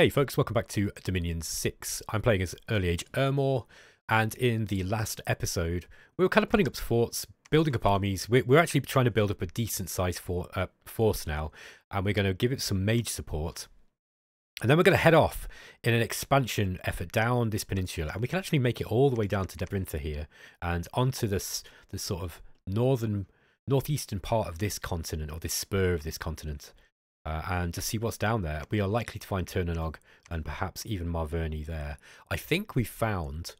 Hey folks, welcome back to Dominion 6. I'm playing as Early Age Ermor, and in the last episode, we were kind of putting up forts, building up armies. We're, we're actually trying to build up a decent sized for, uh, force now, and we're going to give it some mage support. And then we're going to head off in an expansion effort down this peninsula, and we can actually make it all the way down to Debrintha here, and onto this, this sort of northern, northeastern part of this continent, or this spur of this continent uh, and to see what's down there. We are likely to find Tir na nOg and perhaps even Marverni there. I think we found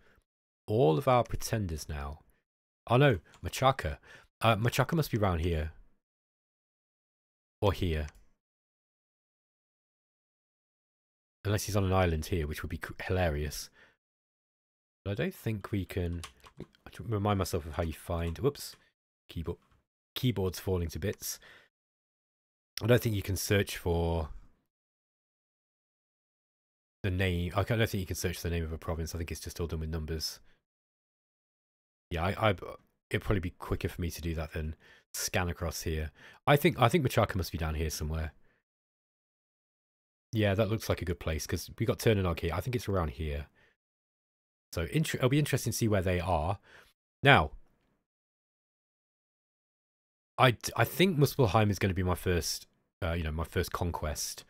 all of our pretenders now. Oh no, Machaka. Uh, Machaka must be around here. Or here. Unless he's on an island here, which would be hilarious. But I don't think we can... remind myself of how you find... Whoops. Keyboard. Keyboard's falling to bits. I don't think you can search for the name. I don't think you can search the name of a province. I think it's just all done with numbers. Yeah, I, I it'd probably be quicker for me to do that than scan across here. I think I think Machaka must be down here somewhere. Yeah, that looks like a good place because we got Tir na nOg here. I think it's around here. So it'll be interesting to see where they are. Now, I, I think Muspelheim is going to be my first uh, you know, my first conquest.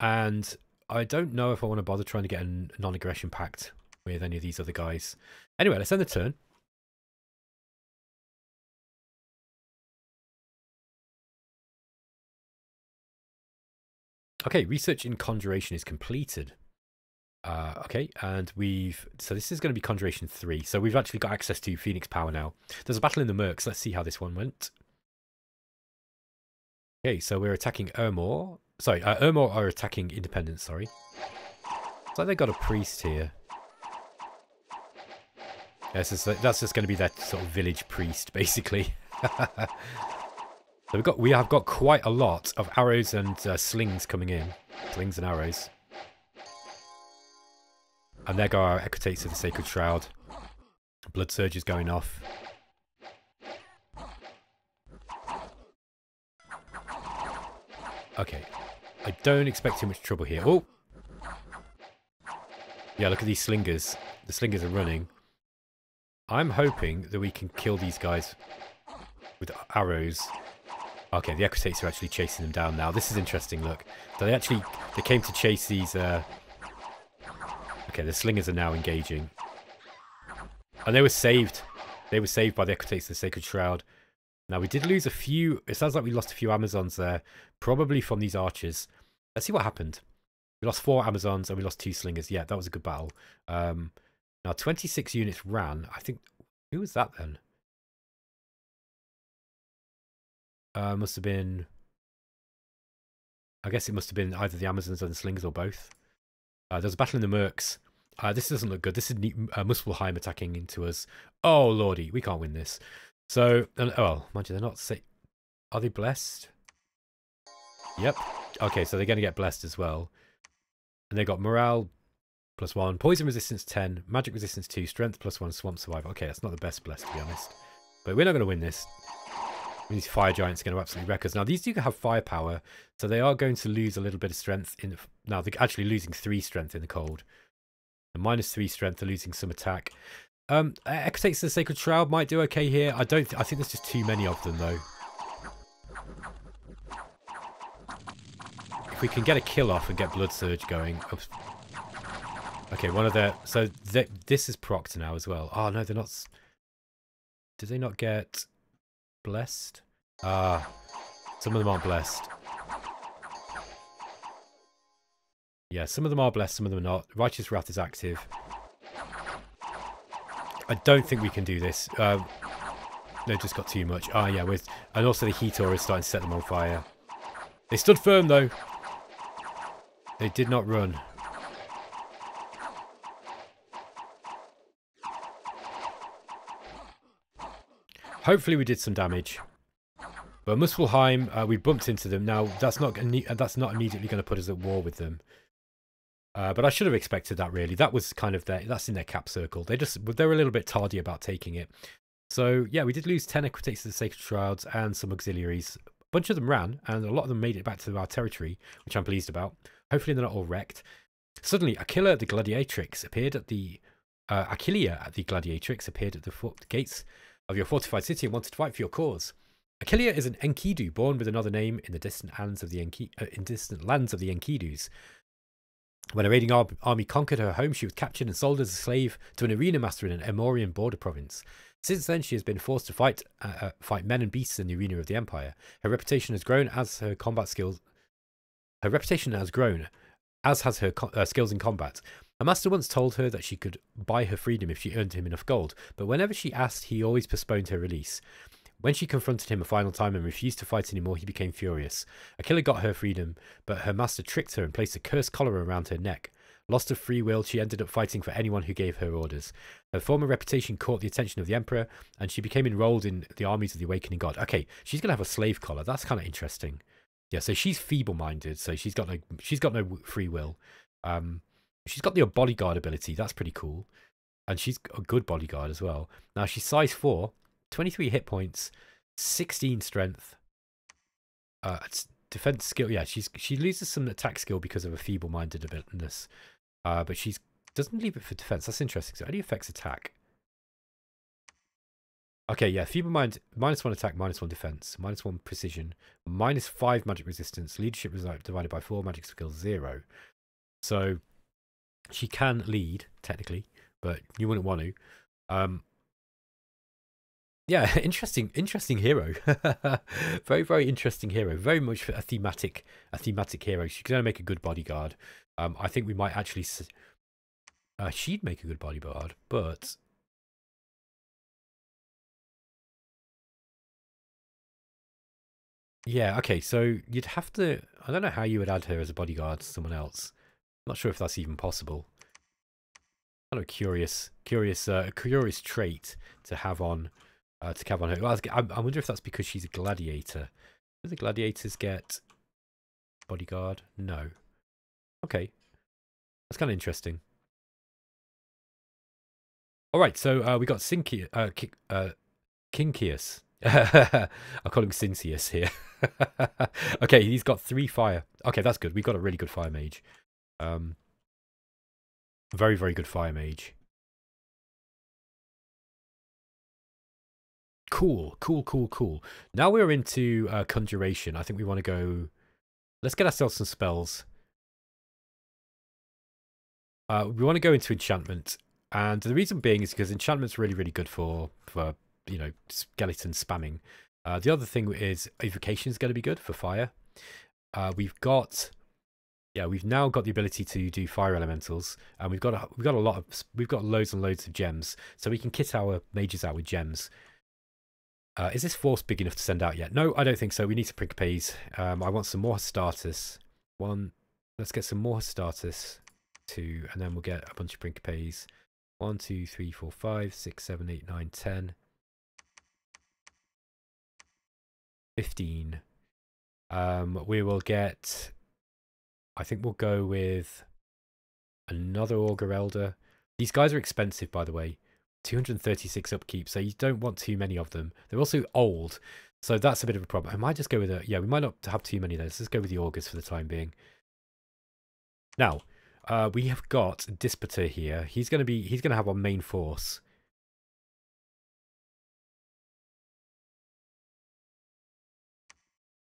And I don't know if I want to bother trying to get a non-aggression pact with any of these other guys. Anyway, let's end the turn. Okay, research in conjuration is completed. Uh, okay, and we've so this is going to be conjuration three. So we've actually got access to Phoenix power now. There's a battle in the Mercs. Let's see how this one went. Okay, so we're attacking Ermor. Sorry, uh, Ermor are attacking Independence, sorry. It's like they got a priest here. Yes, that's just going to be that sort of village priest, basically. so we've got, we have got quite a lot of arrows and uh, slings coming in. Slings and arrows. And there go our Equites of the Sacred Shroud. Blood Surge is going off. Okay. I don't expect too much trouble here. Oh! Yeah, look at these slingers. The slingers are running. I'm hoping that we can kill these guys with arrows. Okay, the Equites are actually chasing them down now. This is interesting, look. So they actually, they came to chase these, uh... Okay, the slingers are now engaging. And they were saved. They were saved by the Equites, the Sacred Shroud. Now, we did lose a few... It sounds like we lost a few Amazons there. Probably from these archers. Let's see what happened. We lost four Amazons and we lost two Slingers. Yeah, that was a good battle. Um, now, 26 units ran. I think... Who was that then? Uh, must have been... I guess it must have been either the Amazons or the Slingers or both. Uh, there's a battle in the Mercs. Uh, this doesn't look good. This is uh, Muspelheim attacking into us. Oh, lordy. We can't win this. So, and, oh, mind you, they're not say, are they blessed? Yep. Okay, so they're going to get blessed as well. And they got morale plus one, poison resistance 10, magic resistance 2, strength plus one, swamp survival. Okay, that's not the best blessed to be honest. But we're not going to win this. These fire giants are going to absolutely wreck us. Now, these do have firepower, so they are going to lose a little bit of strength. in. The, now, they're actually losing three strength in the cold. And minus three strength, they're losing some attack. Um, Equites the Sacred Shroud might do okay here. I don't. Th I think there's just too many of them though. If we can get a kill off and get Blood Surge going. Oops. Okay, one of the so th this is procced now as well. Oh no, they're not. Did they not get blessed? Ah, some of them aren't blessed. Yeah, some of them are blessed, some of them are not. Righteous Wrath is active. I don't think we can do this. Um, they just got too much. Ah, yeah, with and also the heat aura is starting to set them on fire. They stood firm though. They did not run. Hopefully we did some damage. But Muspelheim, uh, we bumped into them. Now that's not that's not immediately going to put us at war with them. Uh, but I should have expected that really. That was kind of their that's in their cap circle. They just they were a little bit tardy about taking it. So yeah, we did lose ten Equites of the Sacred Shrouds and some auxiliaries. A bunch of them ran, and a lot of them made it back to our territory, which I'm pleased about. Hopefully, they're not all wrecked. Suddenly, Aquila the Gladiatrix appeared at the uh, Aquilia the Gladiatrix appeared at the gates of your fortified city and wanted to fight for your cause. Aquilia is an Enkidu born with another name in the distant lands of the Enki uh, in distant lands of the Enkidus. When a raiding ar army conquered her home, she was captured and sold as a slave to an arena master in an Ermorian border province. Since then, she has been forced to fight uh, uh, fight men and beasts in the arena of the empire. Her reputation has grown as her combat skills. Her reputation has grown, as has her uh, skills in combat. A master once told her that she could buy her freedom if she earned him enough gold, but whenever she asked, he always postponed her release. When she confronted him a final time and refused to fight anymore, he became furious. Aquila got her freedom, but her master tricked her and placed a cursed collar around her neck. Lost of free will, she ended up fighting for anyone who gave her orders. Her former reputation caught the attention of the emperor, and she became enrolled in the armies of the awakening god. Okay, she's gonna have a slave collar. That's kind of interesting. Yeah, so she's feeble-minded, so she's got no she's got no free will. Um, she's got the bodyguard ability. That's pretty cool, and she's a good bodyguard as well. Now she's size four, 23 hit points, 16 strength. Uh, defense skill. Yeah, she's she loses some attack skill because of a feeble-minded abilityness. Uh, but she's doesn't leave it for defense. That's interesting. So only affects attack. Okay, yeah, feeble mind, minus one attack, minus one defense, minus one precision, minus five magic resistance, leadership divided by four, magic skill zero. So she can lead technically, but you wouldn't want to. Um, yeah, interesting, interesting hero. very, very interesting hero. Very much a thematic, a thematic hero. She's to make a good bodyguard. Um, I think we might actually. Uh, she'd make a good bodyguard, but Yeah, okay, so you'd have to I don't know how you would add her as a bodyguard to someone else. I'm not sure if that's even possible. Kind of curious, curious, uh, curious trait to have on uh, to have on her. Well, I, I wonder if that's because she's a gladiator. Do the gladiators get bodyguard? No. Okay, that's kind of interesting. All right, so uh, we got Sinki, uh, uh, Kinkius. I call him Cincius here. okay, he's got three fire. Okay, that's good. We've got a really good fire mage. Um, very, very good fire mage. Cool, cool, cool, cool. Now we're into uh, conjuration. I think we want to go... Let's get ourselves some spells. Uh, we want to go into enchantment. And the reason being is because enchantment's really, really good for, for you know, skeleton spamming. Uh, the other thing is evocation is going to be good for fire. Uh, we've got, yeah, we've now got the ability to do fire elementals, and we've got a, we've got a lot of we've got loads and loads of gems, so we can kit our mages out with gems. Uh, is this force big enough to send out yet? No, I don't think so. We need some Principes. Um, I want some more starters. One, let's get some more starters. Two, and then we'll get a bunch of Principes. One, two, three, four, five, six, seven, eight, nine, ten. 15. Um, we will get, I think we'll go with another Augur Elder. These guys are expensive, by the way. 236 upkeep, so you don't want too many of them. They're also old, so that's a bit of a problem. I might just go with a, yeah, we might not have too many of those. Let's go with the Augurs for the time being. Now, uh, we have got Dispater here. He's going to be, he's going to have our main force.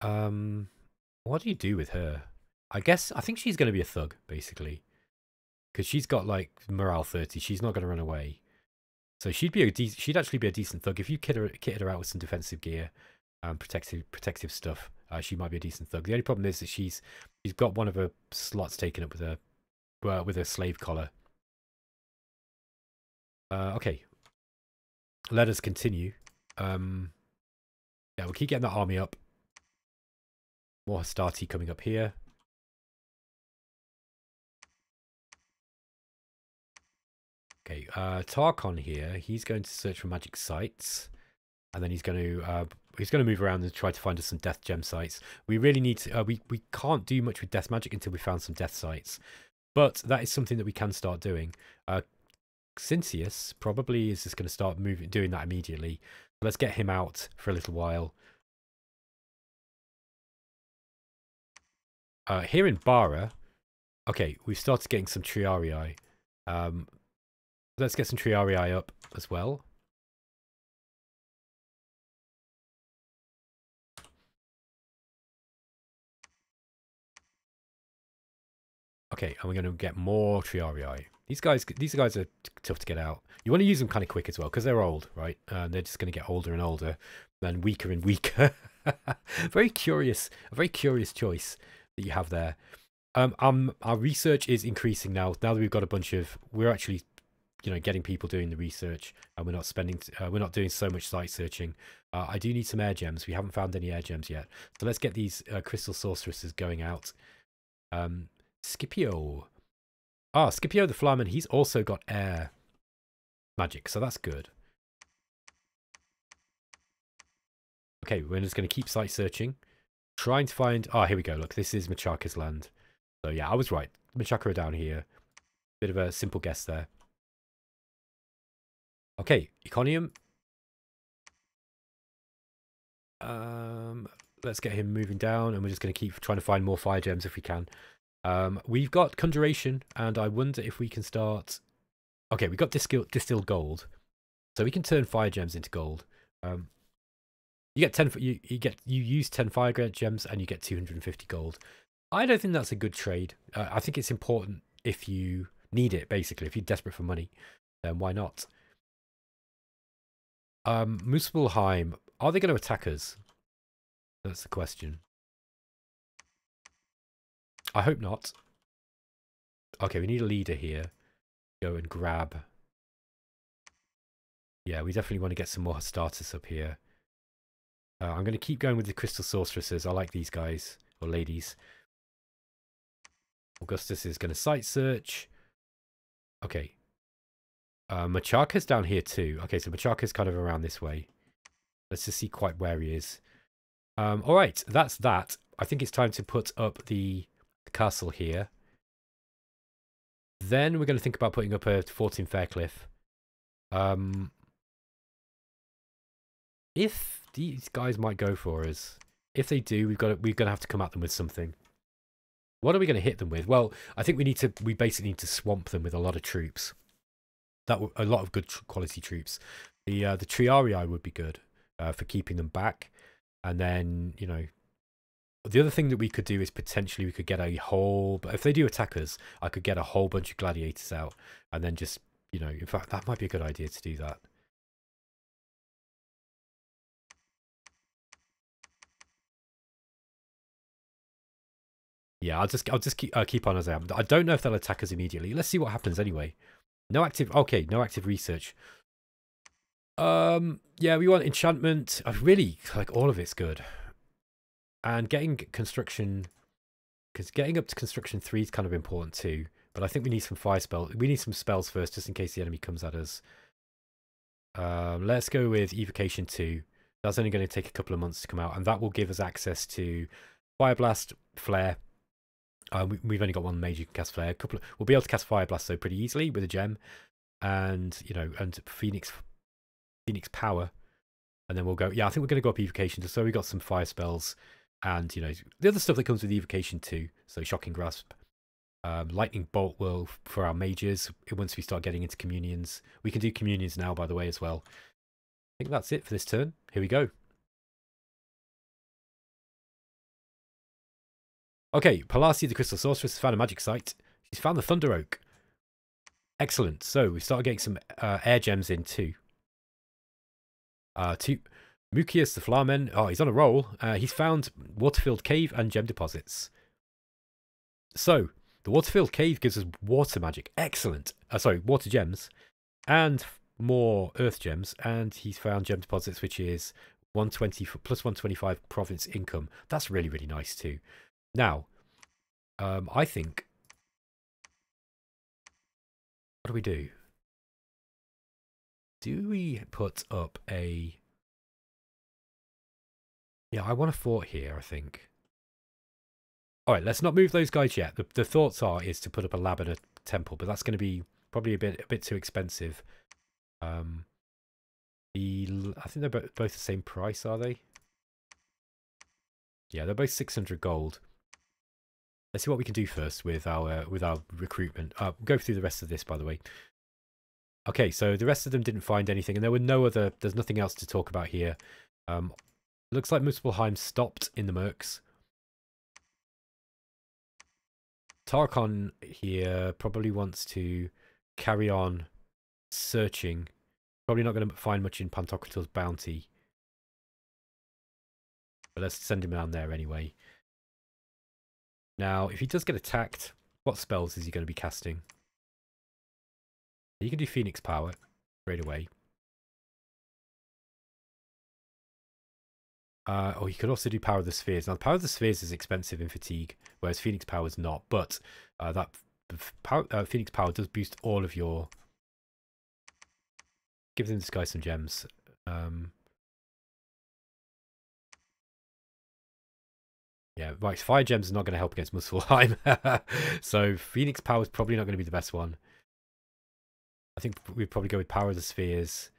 Um, what do you do with her? I guess I think she's going to be a thug basically, because she's got like morale thirty. She's not going to run away, so she'd be a de- she'd actually be a decent thug if you kit her kitted her out with some defensive gear, and protective protective stuff. Uh, she might be a decent thug. The only problem is that she's she's got one of her slots taken up with a uh, with a slave collar. Uh, okay, let us continue. Um, yeah, we'll keep getting that army up. More Hastati coming up here. Okay, uh, Tarkon here, he's going to search for magic sites. And then he's going to uh, he's going to move around and try to find us some death gem sites. We really need to, uh, we, we can't do much with death magic until we found some death sites. But that is something that we can start doing. Uh, probably is just going to start moving, doing that immediately. Let's get him out for a little while Uh, here in Bara, okay, we've started getting some Triarii. Um, let's get some Triarii up as well. Okay, and we're going to get more Triarii. These guys, these guys are tough to get out. You want to use them kind of quick as well because they're old, right? Uh, they're just going to get older and older, and weaker and weaker. very curious, a very curious choice that you have there. Um, um, our research is increasing now. Now that we've got a bunch of, we're actually, you know, getting people doing the research, and we're not spending, uh, we're not doing so much site searching. Uh, I do need some air gems. We haven't found any air gems yet, so let's get these uh, crystal sorceresses going out. Um, Scipio. Ah, Scipio the Flamen, he's also got air magic, so that's good. Okay, we're just going to keep site searching. Trying to find... Ah, oh, here we go. Look, this is Machaka's land. So yeah, I was right. Machaka down here. Bit of a simple guess there. Okay, Econium. Um, let's get him moving down, and we're just going to keep trying to find more fire gems if we can. Um, we've got Conjuration, and I wonder if we can start... Okay, we've got distilled, gold. So we can turn fire gems into gold. Um, you get 10 you, you get you use 10 fire gems and you get 250 gold. I don't think that's a good trade. Uh, I think it's important if you need it basically. If you're desperate for money, then why not? Um Muspelheim, are they going to attack us? That's the question. I hope not. Okay, we need a leader here. Go and grab. Yeah, we definitely want to get some more starters up here. Uh, I'm going to keep going with the Crystal Sorceresses. I like these guys, or ladies. Augustus is going to site search. Okay. Uh, Machaka's down here too. Okay, so Machaka's kind of around this way. Let's just see quite where he is. Um, all right, that's that. I think it's time to put up the the castle here. Then we're going to think about putting up a fort in Faircliff. Um, if these guys might go for us, if they do, we've got to, we're going to have to come at them with something. What are we going to hit them with? Well, I think we need to. We basically need to swamp them with a lot of troops. That a lot of good quality troops. The uh, the Triarii would be good uh, for keeping them back, and then you know the other thing that we could do is potentially we could get a whole, but if they do attack us, I could get a whole bunch of gladiators out and then just, you know, in fact, that might be a good idea to do that. Yeah, I'll just I'll just keep uh, keep on as I am. I don't know if they'll attack us immediately. Let's see what happens anyway. No active. Okay, no active research. Um, yeah, we want enchantment. I really like all of it's good and getting construction because getting up to construction three is kind of important too. But I think we need some fire spells. We need some spells first, just in case the enemy comes at us. Um, let's go with evocation two. That's only going to take a couple of months to come out, and that will give us access to fire blast, flare. Uh, we, have only got one major cast flare. A couple, of, we'll be able to cast fire blast so pretty easily with a gem, and you know, and phoenix, phoenix power, and then we'll go. Yeah, I think we're going to go up evocation so we got some fire spells and you know the other stuff that comes with evocation too. So shocking grasp, um, lightning bolt will for our mages once we start getting into communions. We can do communions now, by the way, as well. I think that's it for this turn. Here we go. Okay, Palasi the Crystal Sorceress has found a magic site. She's found the Thunder Oak. Excellent. So we started getting some uh, air gems in too. Uh, two, Mucius the Flamen, oh, he's on a roll. Uh, he's found Waterfilled Cave and gem deposits. So, the Waterfilled Cave gives us water magic. Excellent. Uh, sorry, water gems. And more earth gems. And he's found gem deposits, which is 120 plus 125 province income. That's really, really nice too. Now, um, I think... What do we do? Do we put up a yeah, I want a fort here, I think. All right, let's not move those guys yet. The, the thoughts are is to put up a lab and a temple, but that's going to be probably a bit a bit too expensive. Um, the I think they're both the same price, are they? Yeah, they're both 600 gold. Let's see what we can do first with our with our recruitment. Uh, go through the rest of this, by the way. Okay, so the rest of them didn't find anything, and there were no other. There's nothing else to talk about here. Um, looks like Muspelheim stopped in the Mercs. Tarkon here probably wants to carry on searching. Probably not going to find much in Pantocrator's bounty. But let's send him down there anyway. Now, if he does get attacked, what spells is he going to be casting? He can do Phoenix Power straight away. Uh, or he could also do Power of the Spheres. Now, Power of the Spheres is expensive in Fatigue, whereas Phoenix Power is not. But uh, that power, uh, Phoenix Power does boost all of your... Give this guy some gems. Um, yeah, right. Fire gems are not going to help against Muspelheim. so Phoenix Power is probably not going to be the best one. I think we'd probably go with Power of the Spheres.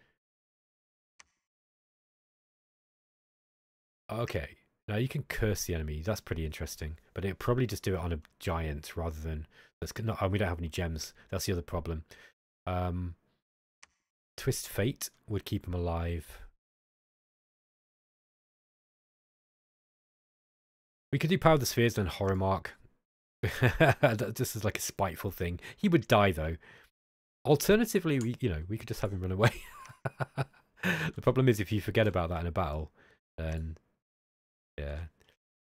Okay. Now you can curse the enemy. That's pretty interesting. But it'll probably just do it on a giant rather than... That's not, oh, we don't have any gems. That's the other problem. Um, Twist Fate would keep him alive. We could do Power of the Spheres and Horror Mark. this is like a spiteful thing. He would die though. Alternatively, we you know we could just have him run away. the problem is if you forget about that in a battle, then yeah,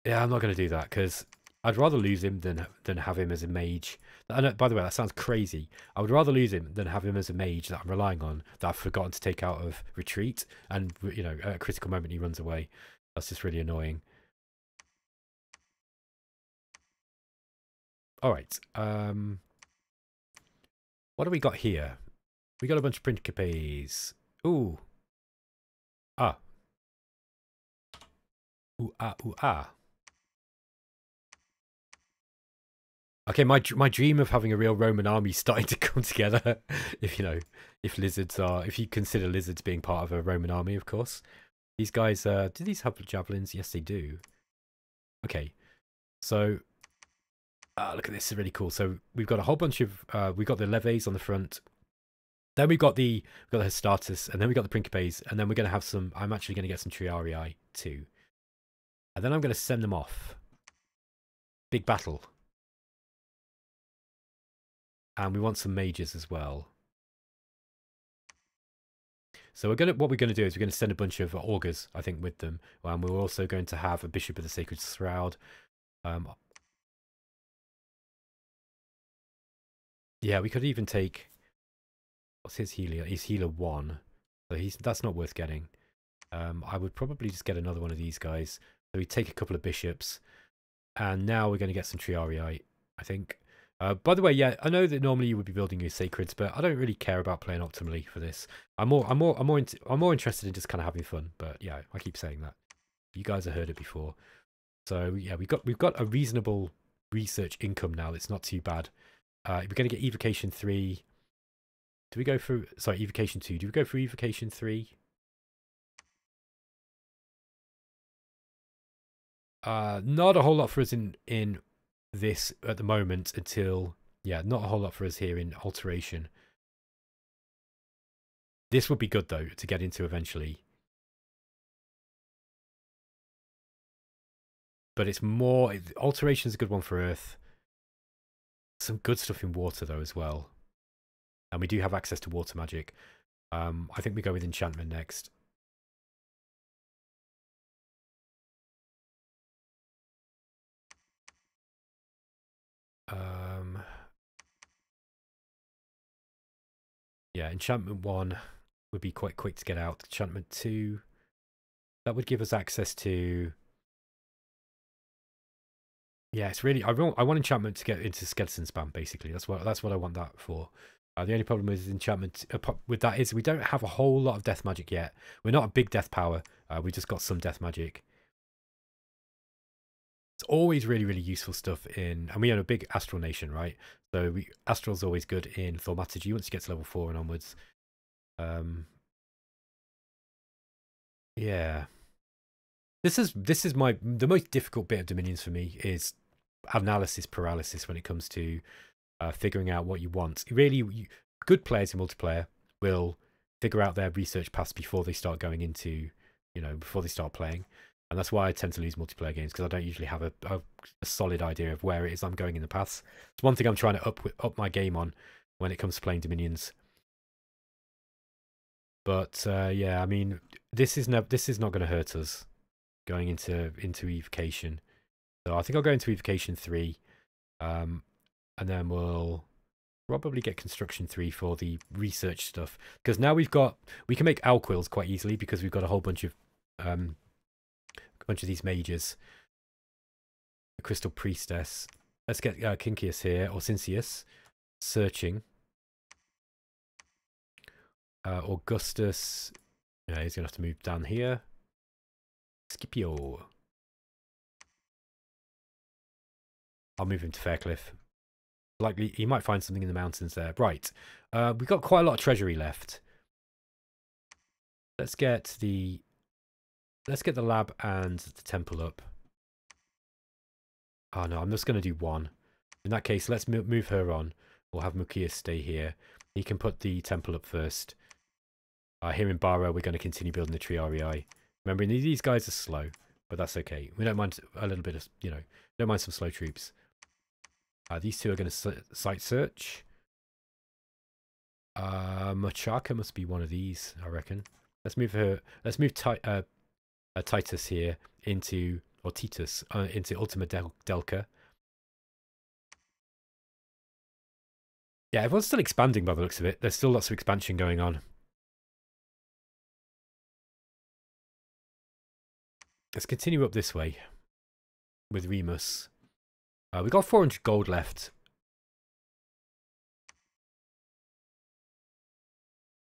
yeah, I'm not going to do that because I'd rather lose him than than have him as a mage. Know, by the way, that sounds crazy. I would rather lose him than have him as a mage that I'm relying on that I've forgotten to take out of retreat, and you know, at a critical moment he runs away. That's just really annoying. All right. Um, what do we got here? We got a bunch of principes. Ooh. Ah. Ooh ah ooh ah. Okay, my my dream of having a real Roman army starting to come together. if you know, if lizards are, if you consider lizards being part of a Roman army, of course. These guys, uh, do these have javelins? Yes, they do. Okay, so uh, look at this, it's really cool. So we've got a whole bunch of, uh, we've got the leves on the front. Then we've got the, we've got the Hastatus, and then we've got the Principes, and then we're going to have some, I'm actually going to get some Triarii too. And then I'm going to send them off. Big battle. And we want some mages as well. So we're gonna what we're gonna do is we're gonna send a bunch of augurs, I think, with them. And we're also going to have a bishop of the sacred shroud. Um, Yeah, we could even take. What's his healer? He's healer one, so he's that's not worth getting. Um, I would probably just get another one of these guys. So we take a couple of bishops, and now we're going to get some Triarii, I think. Uh, by the way, yeah, I know that normally you would be building your sacreds, but I don't really care about playing optimally for this. I'm more, I'm more, I'm more, I'm more interested in just kind of having fun. But yeah, I keep saying that. You guys have heard it before, so yeah, we've got we've got a reasonable research income now. It's not too bad. Uh, we're going to get evocation 3. Do we go through... Sorry, evocation 2. Do we go through evocation 3? Uh, not a whole lot for us in, in this at the moment until... Yeah, not a whole lot for us here in alteration. This would be good, though, to get into eventually. But it's more... Alteration is a good one for Earth. Some good stuff in water though as well. And we do have access to water magic. Um, I think we go with enchantment next. Um, yeah, enchantment one would be quite quick to get out. Enchantment two, that would give us access to yeah, it's really I want I want enchantment to get into skeleton spam. Basically, that's what that's what I want that for. Uh, the only problem with enchantment uh, with that is we don't have a whole lot of death magic yet. We're not a big death power. Uh, we just got some death magic. It's always really really useful stuff in, and we are a big astral nation, right? So we astral's always good in thaumaturgy once you get to level four and onwards. Um, yeah. This is this is my the most difficult bit of dominions for me is analysis paralysis when it comes to uh, figuring out what you want. Really, you, good players in multiplayer will figure out their research paths before they start going into, you know, before they start playing. And that's why I tend to lose multiplayer games because I don't usually have a, a, a, solid idea of where it is I'm going in the paths. It's one thing I'm trying to up up my game on when it comes to playing Dominions. But uh, yeah, I mean, this is no, this is not going to hurt us going into into evocation. So I think I'll go into evocation three, um, and then we'll probably get construction three for the research stuff because now we've got we can make alquils quite easily because we've got a whole bunch of um, a bunch of these mages. The crystal priestess. Let's get uh, Kinkius here or Cincius searching. Uh, Augustus. Yeah, he's gonna have to move down here. Scipio. I'll move him to Faircliff. Likely, he might find something in the mountains there. Right. Uh, we've got quite a lot of treasury left. Let's get the... Let's get the lab and the temple up. Oh no, I'm just going to do one. In that case, let's move her on. We'll have Mukias stay here. He can put the temple up first. Uh, here in Bara, we're going to continue building the Triarii. Remember, these guys are slow, but that's okay. We don't mind a little bit of, you know, don't mind some slow troops. Uh, these two are going to site search. Uh, Machaka must be one of these, I reckon. Let's move her. Let's move Ti uh, uh, Titus here into or Titus uh, into Ultima Del Delca. Yeah, everyone's still expanding by the looks of it. There's still lots of expansion going on. Let's continue up this way with Remus. Uh, we got 400 gold left.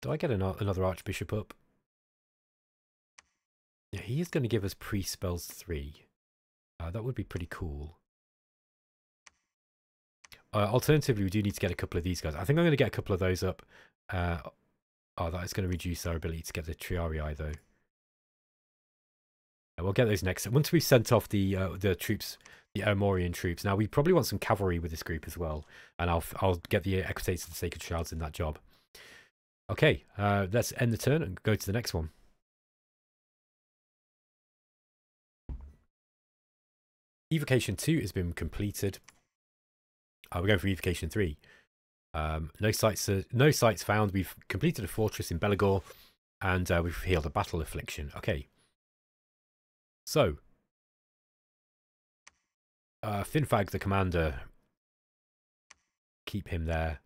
Do I get an, another Archbishop up? Yeah, he is going to give us pre-spells 3. Uh, that would be pretty cool. Uh, alternatively, we do need to get a couple of these guys. I think I'm going to get a couple of those up. Uh, oh, that is going to reduce our ability to get the Triarii, though. We'll get those next. Once we've sent off the uh, the troops the Ermorian troops. Now we probably want some cavalry with this group as well, and I'll I'll get the Equites of the Sacred Shrouds in that job. Okay, uh, let's end the turn and go to the next one. Evocation 2 has been completed. Uh, we're going for Evocation 3. Um, no sites uh, no sites found. We've completed a fortress in Beligor, and uh, we've healed a battle affliction. Okay. So, uh, Finfag, the commander. Keep him there.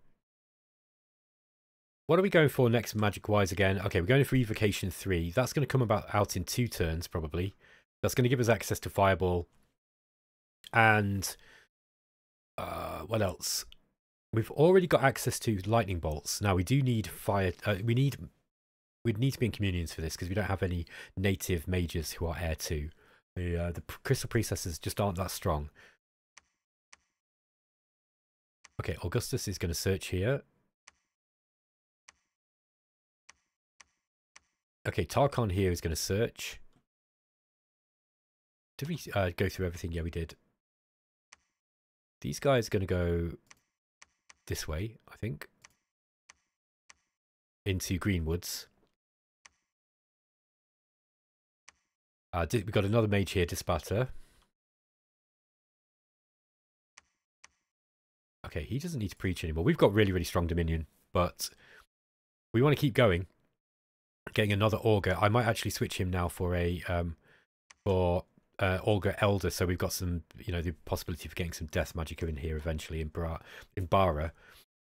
What are we going for next magic-wise again? Okay, we're going for Evocation 3. That's going to come about out in two turns, probably. That's going to give us access to Fireball. And... Uh, what else? We've already got access to Lightning Bolts. Now, we do need fire... Uh, we need... We'd need to be in communions for this, because we don't have any native mages who are air to. The uh, the crystal priestesses just aren't that strong. Okay, Augustus is going to search here. Okay, Tarkon here is going to search. Did we uh, go through everything? Yeah, we did. These guys are going to go this way, I think. Into Greenwoods. Uh, we got another mage here, Dispater. Okay, he doesn't need to preach anymore. We've got really, really strong Dominion, but we want to keep going. Getting another Augur. I might actually switch him now for a um, for uh, Augur Elder, so we've got some, you know, the possibility of getting some Death Magicka in here eventually in, Bra in Bara.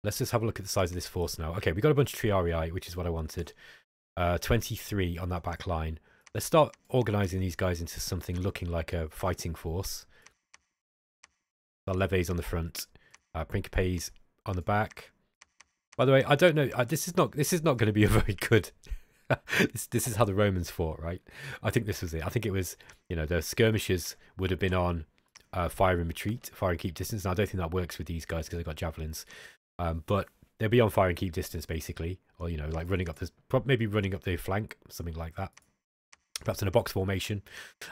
Let's just have a look at the size of this force now. Okay, we got a bunch of Triarii, which is what I wanted. Uh, 23 on that back line. Let's start organising these guys into something looking like a fighting force. The levies on the front, uh, Principes on the back. By the way, I don't know. Uh, this is not. This is not going to be a very good. this, this is how the Romans fought, right? I think this was it. I think it was. You know, the skirmishers would have been on uh, fire and retreat, fire and keep distance. And I don't think that works with these guys because they've got javelins. Um, but they'll be on fire and keep distance, basically, or you know, like running up the maybe running up the flank, something like that perhaps in a box formation.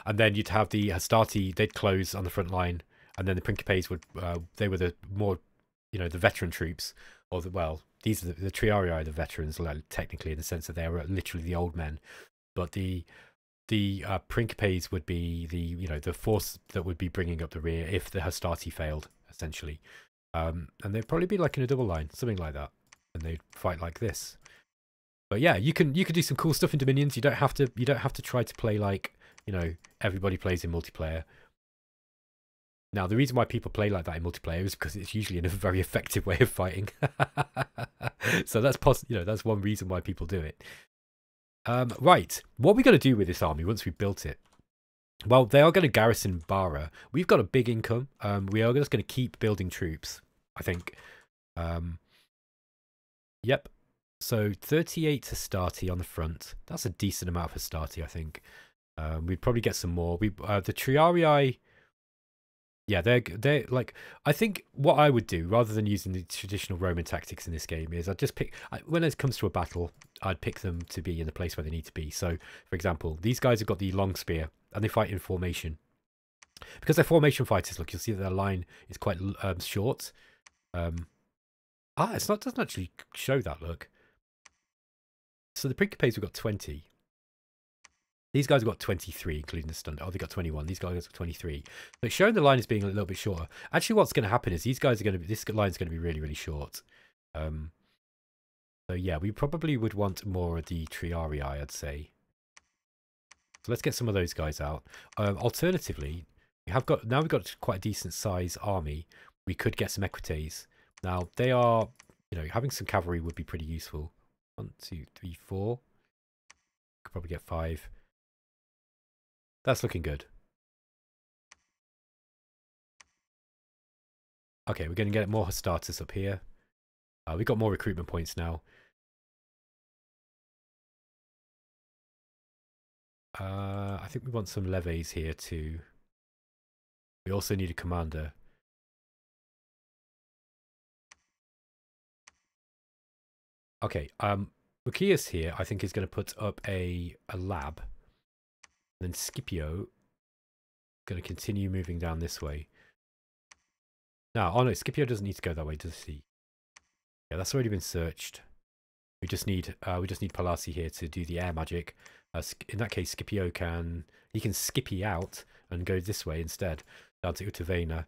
And then you'd have the Hastati, they'd close on the front line and then the Principes would uh, they were the more you know the veteran troops, or the well these are the, the Triarii the veterans like, technically in the sense that they were literally the old men, but the the uh, Principes would be the you know the force that would be bringing up the rear if the Hastati failed essentially, um, and they'd probably be like in a double line, something like that, and they'd fight like this. But yeah, you can you can do some cool stuff in Dominions. You don't have to you don't have to try to play like you know everybody plays in multiplayer. Now, the reason why people play like that in multiplayer is because it's usually in a very effective way of fighting. so that's poss- you know that's one reason why people do it. Um, right, what are we going to do with this army once we've built it? Well, they are going to garrison Bara. We've got a big income. Um, we are just going to keep building troops, I think. Um, yep. So 38 Hastati on the front. That's a decent amount of Hastati, I think. Um, we'd probably get some more. We uh, The Triarii yeah, they're they're like I think what I would do rather than using the traditional Roman tactics in this game is I'd just pick when it comes to a battle, I'd pick them to be in the place where they need to be. So, for example, these guys have got the long spear and they fight in formation. Because they're formation fighters, look, you'll see that their line is quite um, short. Um, ah, it's not doesn't actually show that. Look. So the Principes have got twenty. These guys have got 23, including the stun. Oh, they got 21. These guys got 23. But showing the line is being a little bit shorter. Actually, what's going to happen is these guys are going to be, this line is going to be really, really short. Um, so yeah, we probably would want more of the Triarii, I'd say. So let's get some of those guys out. Um, alternatively, we have got now we've got quite a decent size army. We could get some equites. Now they are, you know, having some cavalry would be pretty useful. One, two, three, four. Could probably get five. That's looking good. Okay, we're going to get more starters up here. Uh, we've got more recruitment points now. Uh, I think we want some levies here too. We also need a commander. Okay, um, Mucius here I think is going to put up a, a lab. And then Scipio going to continue moving down this way. Now, oh no, Scipio doesn't need to go that way, does he? Yeah, that's already been searched. We just need uh, we just need Palasi here to do the air magic. Uh, in that case, Scipio can he can skippy out and go this way instead down to Utavena.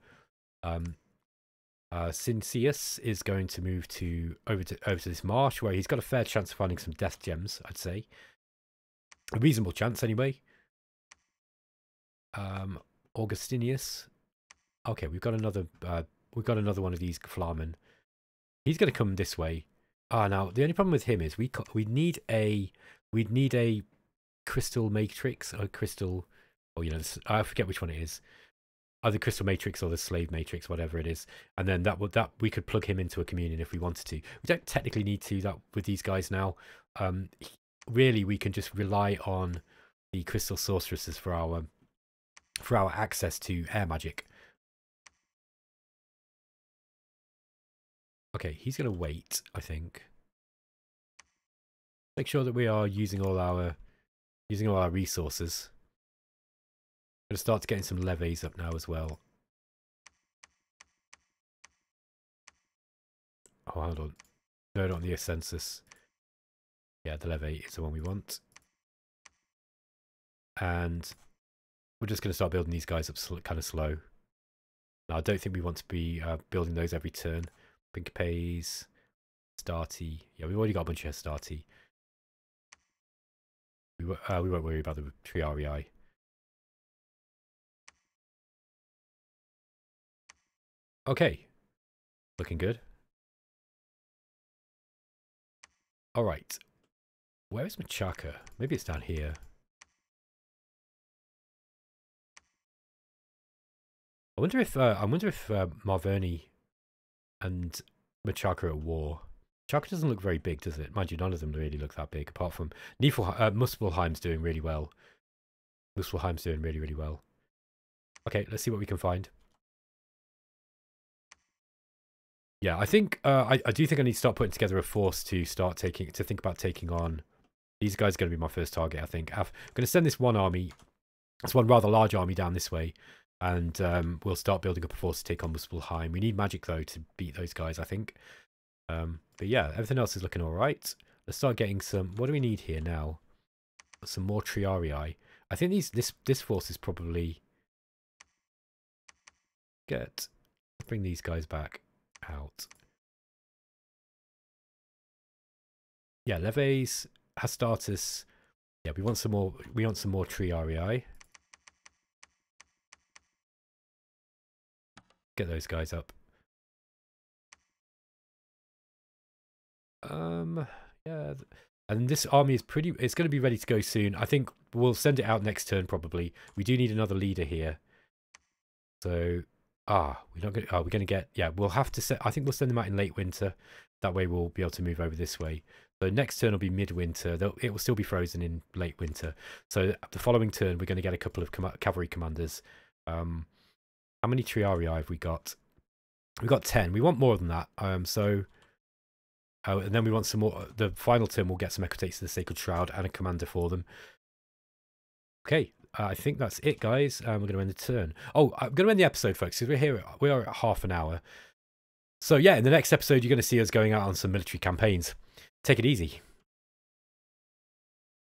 Um, uh, Cincius is going to move to over to over to this marsh where he's got a fair chance of finding some death gems. I'd say a reasonable chance anyway. Um, Augustinius. Okay, we've got another. Uh, we've got another one of these Flamen. He's going to come this way. Ah, now the only problem with him is we we need a we'd need a crystal matrix or crystal, or you know, I forget which one it is. Either crystal matrix or the slave matrix, whatever it is, and then that would that we could plug him into a communion if we wanted to. We don't technically need to that with these guys now. Um, really, we can just rely on the crystal sorceresses for our for our access to air magic. Okay, he's to wait, I think. Make sure that we are using all our using all our resources. Going to start getting some levies up now as well. Oh, hold on. No, not the census. Yeah, the levy is the one we want. And we're just going to start building these guys up kind of slow. Now, I don't think we want to be uh, building those every turn. Principes, Starty. Yeah, we've already got a bunch of Starty. We, uh, we won't worry about the Triarii. Okay. Looking good. Alright. Where is Machaka? Maybe it's down here. I wonder if uh, I wonder if uh, and Machaka are at war. Machaka doesn't look very big, does it? Mind you, none of them really look that big, apart from Nifl uh, Muspelheim's doing really well. Muspelheim's doing really, really well. Okay, let's see what we can find. Yeah, I think uh, I, I do think I need to start putting together a force to start taking to think about taking on. These guys are going to be my first target. I think I'm going to send this one army, this one rather large army down this way, and um, we'll start building up a force to take on Muspelheim. We need magic though to beat those guys, I think. Um, but yeah, everything else is looking all right. Let's start getting some. What do we need here now? Some more Triarii. I think these this this force is probably get bring these guys back out. Yeah, Leves, Hastatus. Yeah, we want some more. We want some more triarii. Get those guys up. Um, yeah, and this army is pretty. It's going to be ready to go soon. I think we'll send it out next turn probably. We do need another leader here. So Ah, we're not going. To, oh, we're going to get. Yeah, we'll have to set. I think we'll send them out in late winter. That way, we'll be able to move over this way. So next turn will be midwinter. It will still be frozen in late winter. So the following turn, we're going to get a couple of com cavalry commanders. Um, how many triarii have we got? We've got ten. We want more than that. Um, so. Oh, and then we want some more. The final turn, we'll get some equites to the Sacred Shroud and a commander for them. Okay, uh, I think that's it, guys. Um, we're going to end the turn. Oh, I'm going to end the episode, folks, because we're here. We are at half an hour. So yeah, in the next episode, you're going to see us going out on some military campaigns. Take it easy.